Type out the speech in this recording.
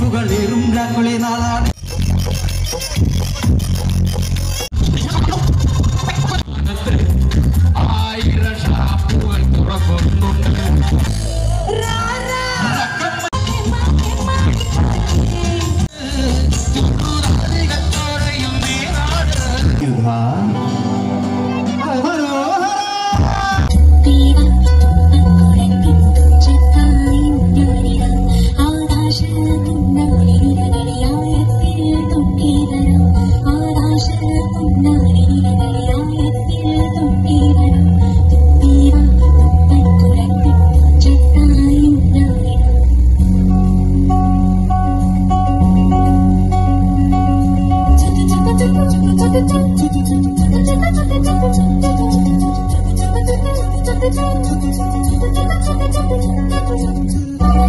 புகழேறும் ராகுலே நாளாடு Wow. Thank you.